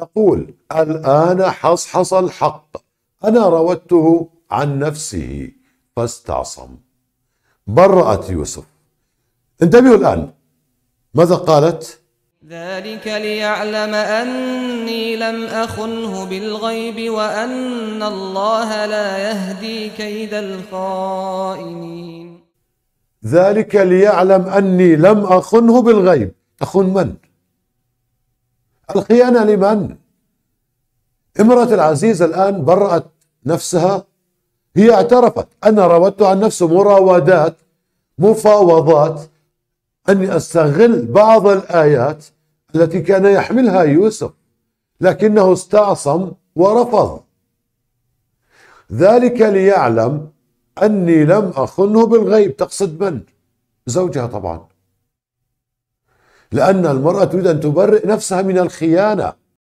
تقول الآن حصحص الحق. أنا راودته عن نفسه فاستعصم. برأت يوسف. انتبهوا الآن. ماذا قالت؟ ذلك ليعلم أني لم أخنه بالغيب وأن الله لا يهدي كيد الخائنين. ذلك ليعلم أني لم أخنه بالغيب. تخن من؟ الخيانة لمن؟ امرأة العزيز الآن برأت نفسها هي اعترفت أنا راودت عن نفسه مراودات مفاوضات أني أستغل بعض الآيات التي كان يحملها يوسف لكنه استعصم ورفض ذلك ليعلم أني لم أخنه بالغيب تقصد من؟ زوجها طبعا لأن المرأة تريد أن تبرئ نفسها من الخيانة.